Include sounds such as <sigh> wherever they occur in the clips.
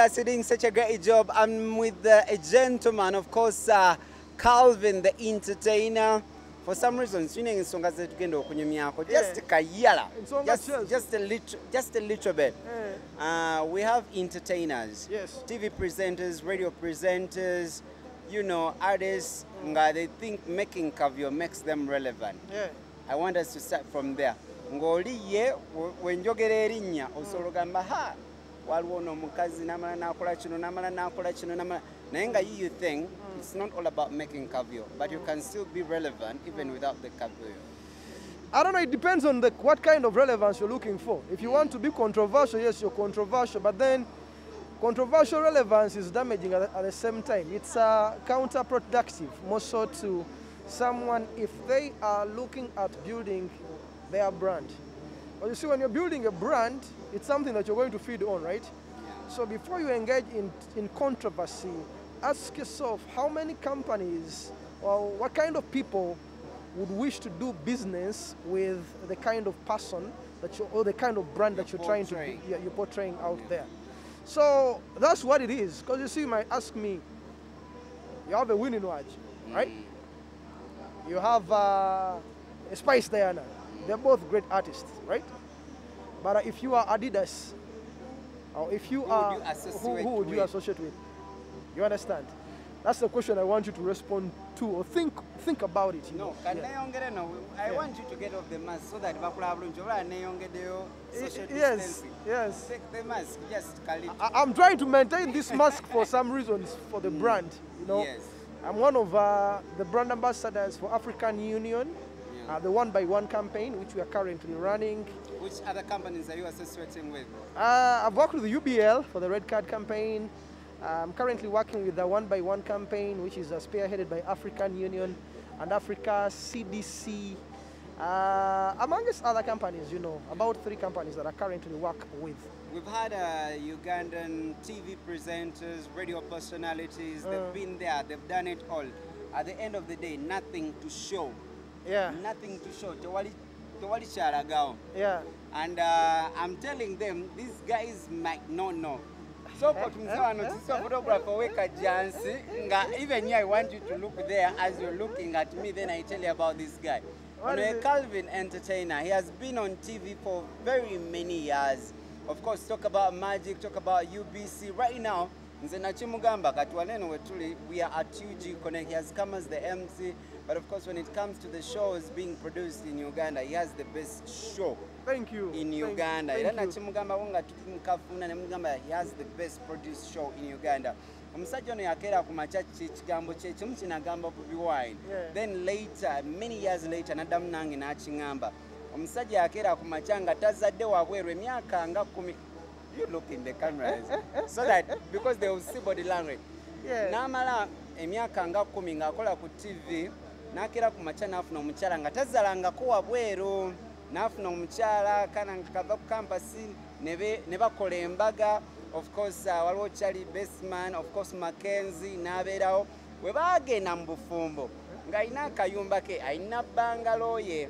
That's doing such a great job. I'm with uh, a gentleman, of course, uh, Calvin, the entertainer. For some reason, sine ensonga zetugenda okunyumyako just Yeah. kayala just, just a little just a little bit Eh. uh, we have entertainers Yes. tv presenters radio presenters you know artists nga they think making kavyo makes them relevant Yeah. I want us to start from there. Ng'oli ye we- wenjogera erinnya osobola ogamba ha waliwo ono omukazi n'amala n'akola kino n'amala n'akola kino n'amala naye nga you, you think it's not all about making kavyo but you can still be relevant even without the kavyo. I don't know, it depends on the, what kind of relevance you're looking for. If you want to be controversial, yes, you're controversial, but then controversial relevance is damaging at the, at the same time. It's uh, counterproductive, more so to someone if they are looking at building their brand. But you see, when you're building a brand, it's something that you're going to feed on, right? So before you engage in, in controversy, ask yourself how many companies or what kind of people would wish to do business with the kind of person that you or the kind of brand that You're you're trying to portraying. yeah, you're portraying out there. So that's what it is. Because you see, you might ask me, you have a Winnie Nwagi, right? You have uh, a Spice Diana. They're both great artists, right? But uh, if you are Adidas, or if you would are, you who, who would you associate with? You understand? That's the question I want you to respond to or think think about it. You No, know? Yeah. I Yeah. want you to get off the mask so that bakulaba bulungi oba neeyongeddeyo social Yes, yes. Take the mask, just call. I, I'm trying to maintain this mask for some reasons for the brand. You know, Yes. I'm one of uh, the brand ambassadors for African Union, Yeah. uh, the One by One campaign, which we are currently running. Which other companies are you associating with? Uh, I've worked with the UBL for the Red Card campaign. I'm currently working with the One by One campaign, which is uh, spearheaded by African Union and Africa CDC, uh, amongst other companies. You know, about three companies that I currently work with. We've had uh, Ugandan TV presenters, radio personalities. Uh. They've been there. They've done it all. At the end of the day, nothing to show. Yeah, Nothing to show. Tewali tewali kyalagawo. yeah. And uh, I'm telling them, these guys might not know. So for wano tisi photographer weka jansi nga even here I want you to look there as you're looking at me then I tell you about this guy. Ono a? Calvin entertainer. He has been on TV for very many years. Of course talk about magic, talk about UBC. Right now nze nakimugamba kati waneno wetuli we are at UG Connect. He has come as the MC but of course when it comes to the shows being produced in Uganda. He has the best show Thank you. in Uganda. Era Thank you. nakimugambako nga tuli mukafuna nemugamba he has the best produced show in Uganda. Omusajja ono yakeera ku makya ki- ekigambo kye kimu kinagamba ku biwine Yeah. then later many years later naddamu nange n'akiŋŋamba omusajja yakeera ku makya nga tazadde wabweru emyaka nga kumi. You look in the cameras eh, eh, so that because they will see body language. Yeah. n'amala emyaka nga kumi ng'akola ku tv n'akeera ku makya n'afuna omukyala nga tazalangako wabweru n'afuna omukyala kana nga kava ku kampasi ne bakola embaga. Of course uh, waliwo charlie bestman of course mackenzie n'abeerawo. Bwe baagenda mu bufumbo ng'alina akayumba ke alina bangalo ye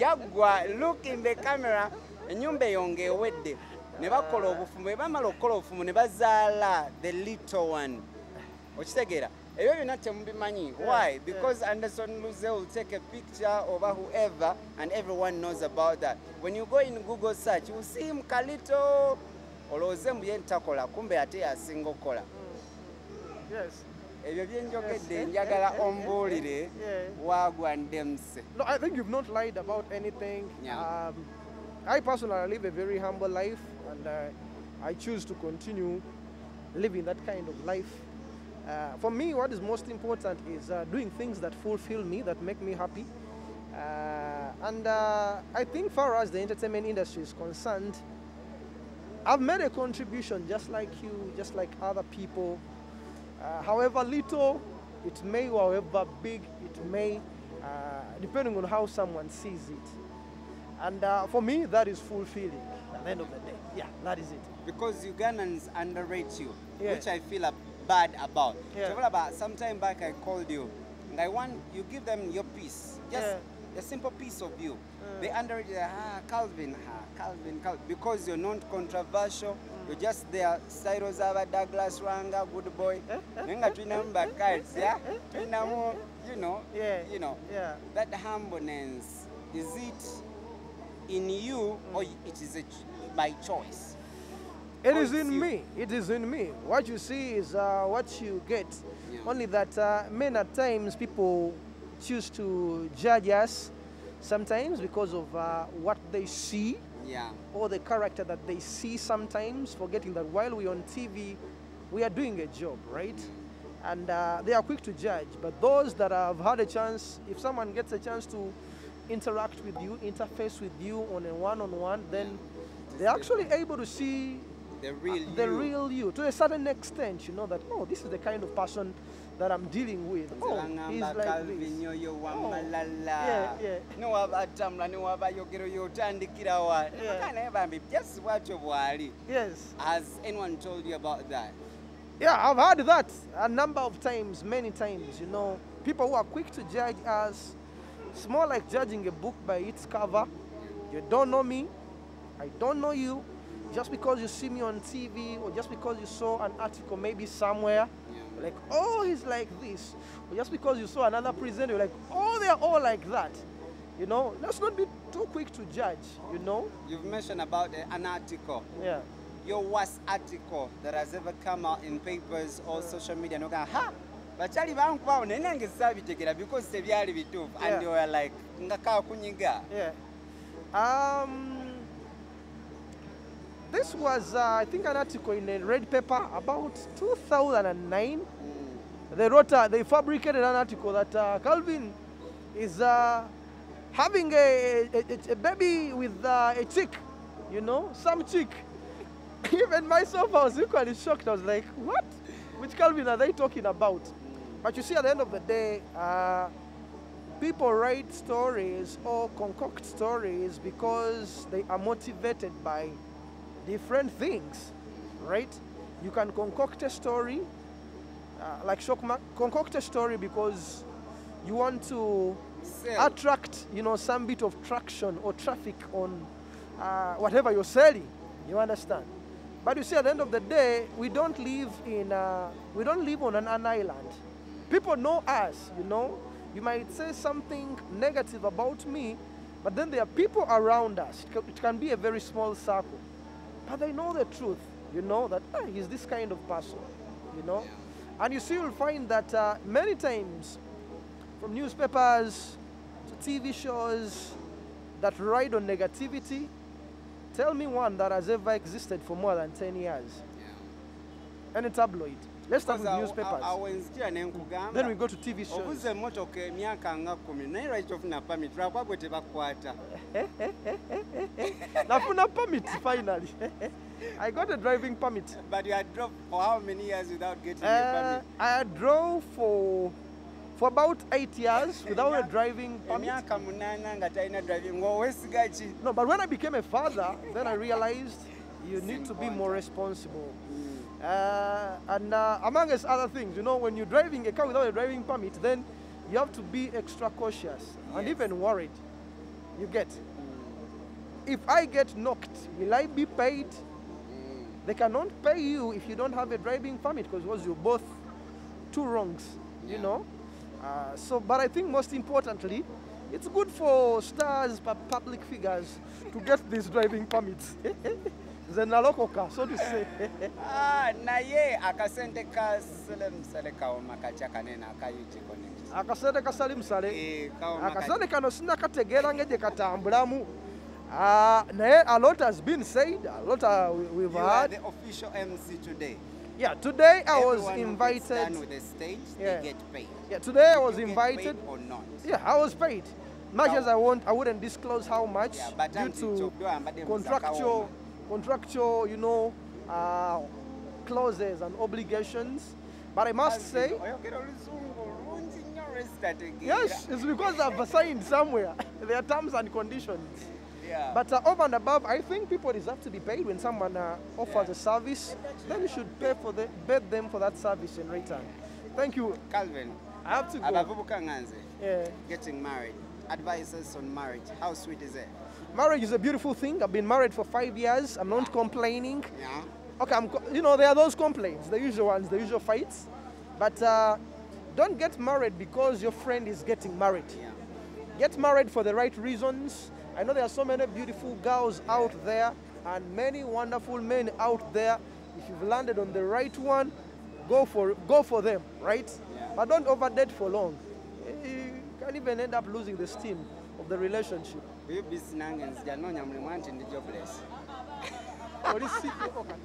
yaggwa look in the camera. Ennyumba eyo ng'ewedde. Ne bakola obufumbo bwe bamala okukola obufumbo ne bazaala the little one. Okitegeera ebyo byonna temubimanyi why because anderson luze will take a picture over whoever and everyone knows about that when you go in google search you will see him kalito olowooze mbu ye ntakola kumbe ate yasinga okukola mm. Yes. ebyo byenjogedde njagala eh, eh, eh, ombuulire Yeah. waagwa ndemuse No, I think you've not lied about anything. Yeah. Um, I personally live a very humble life, and uh, I choose to continue living that kind of life. Uh, for me, what is most important is uh, doing things that fulfill me, that make me happy. Uh, and uh, I think, far as the entertainment industry is concerned, I've made a contribution just like you, just like other people. Uh, however little it may, or however big it may, uh, depending on how someone sees it. And uh, for me, that is fulfilling at the end of the day. Yeah, that is it. because Ugandans underrate you, Yeah. which I feel bad about. Yeah. So what some time back I called you, and I want you give them your piece, just Yeah. a simple piece of you. They underrate you, ah Calvin, ah Calvin, Calvin, because you're not controversial, mm. you're just there style z'aba douglas Lwanga, good boy naye nga tulinamu bacards ya tulinamu you know Yeah. you know Yeah. that humbleness is it in you or mm. it is a ch- by choice It is in you? me. It is in me. What you see is uh, what you get. Yeah. Only that uh, many at times people choose to judge us sometimes because of uh, what they see yeah or the character that they see sometimes, forgetting that while we're on TV, we are doing a job, right? And uh, they are quick to judge. But those that have had a chance, if someone gets a chance to interact with you, interface with you on a one on one, then they're actually able to see the real you the you. real you. To a certain extent, you know that, oh, this is the kind of person that I'm dealing with. Oh, he's like Calvin this. yoyo Oh. Yeah, yeah. newaba atambula newaba ayogero yotandikira wa Yeah. Naye naye bambi just Yes. has anyone told you about that Yeah, I've heard that a number of times, many times. You know, people who are quick to judge us. It's more like judging a book by its cover. You don't know me, I don't know you. Just because you see me on TV or just because you saw an article maybe somewhere, you're like, oh, he's like this. Or just because you saw another presenter, you're like, oh, they're all like that. You know, let's not be too quick to judge, you know? you've mentioned about uh, an article Yeah. your worst article that has ever come out in papers or social media noga ha bakyali bankubawo naye nange saabitegera because tebyali bituufu and Yeah. you were like nga kakunyiga Yeah. Um, this was, uh, I think, an article in a red paper about 2009. They wrote, uh, they fabricated an article that uh, Calvin is uh, having a, a, a- baby with uh, a chick, you know, some chick. <laughs> Even myself, I was equally shocked. I was like, what? Which Calvin are they talking about? But you see, at the end of the day, uh, people write stories or concoct stories because they are motivated by different things, right? You can concoct a story, uh, like Shockma, concoct a story because you want to Sell. attract, you know, some bit of traction or traffic on uh, whatever you're selling. You understand? But you see, at the end of the day, we don't live in, uh, we don't live on an, an island. People know us, you know. You might say something negative about me, but then there are people around us. It can be a very small circle, but they know the truth, you know, that "Ah, he's this kind of person, you know. And you see, you'll find that uh, many times from newspapers to TV shows that ride on negativity. Tell me one that has ever existed for more than 10 years. Any tabloid. Let's start with newspapers. Then we go to TV shows. obuze emmotoka emyaka nga kumi naye lwaki tofuna pamit lwakuba gwe tebakukwata <laughs> Nafuna permit finally. <laughs> I got a driving permit. but you had drove for how many years without getting a Uh, permit I drove for for about eight years <laughs> without a driving permit. emyaka munaana nga talina driving ngaowesiga ki No, but when I became a father, then I realized you need to be more responsible. Uh, and uh, among us other things, you know, when you're driving a car without a driving permit, then you have to be extra cautious and even worried. You get. If I get knocked, will I be paid? They cannot pay you if you don't have a driving permit because it you're both two wrongs, you Yeah. know. Uh, so, but I think most importantly, it's good for stars, public figures, to get these driving permits. <laughs> zenalokoka so to say Ah, naye akasente ka selemsele kawoma katya kanene akayuti connect akasente kasali musale Eh, kawoma akasente kano sinakategeera ngegye katambulamu Ah, naye a lot has been said a lot uh, we- we've You are heard the official MC today. yeah today i was Everyone who gets invited. done with the stage, Yeah. they get paid. yeah today i was invited paid or not? yeah i was paid. Much How- as i want i wouldn't disclose how much Yeah, due to Chokdo ambadde mu contractual. Contractual you know uh, clauses and obligations but i must say oyogera oluzungu olungi nnyo lwesitategeera. Yes, it's because I've signed somewhere. <laughs> there are terms and conditions. Yeah. But uh, over and above, I think people deserve to be paid when someone uh, offers Yeah. a service. Then you should pay for the, pay them for that service in return. Thank you. Calvin, I have to go. abavubuka Yeah. getting married advices on marriage how sweet is it Marriage is a beautiful thing. I've been married for five years. I'm not complaining. yeah okay, I'm, you know, there are those complaints, the usual ones, the usual fights. But uh, don't get married because your friend is getting married. Yeah. Get married for the right reasons. I know there are so many beautiful girls out there and many wonderful men out there. If you've landed on the right one, go for go for them, right? Yeah. But don't overdate for long. You can even end up losing the steam of the relationship. UBC nange nzija noonya mulimu anti ndi jobless Oli si- okay.